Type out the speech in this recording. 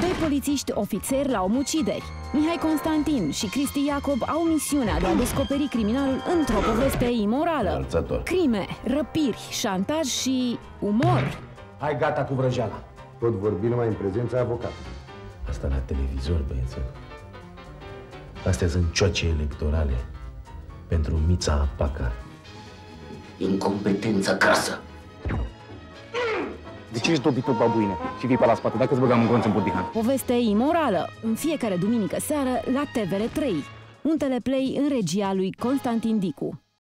Doi polițiști ofițeri la omucideri. Mihai Constantin și Cristi Iacob au misiunea de a descoperi criminalul într-o poveste imorală. Înălțător. Crime, răpiri, șantaj și umor. Hai gata cu vrăjeala. Pot vorbi numai în prezența avocatului. Asta la televizor, băiețel. Astea sunt cioace electorale pentru Mița Apaca. Incompetența casă. De ce ești dobitul babuine și vii pe la spate dacă îți băgam în glonț în burdihan? Poveste imorală, în fiecare duminică seară la TVR3. Un teleplay în regia lui Constantin Dicu.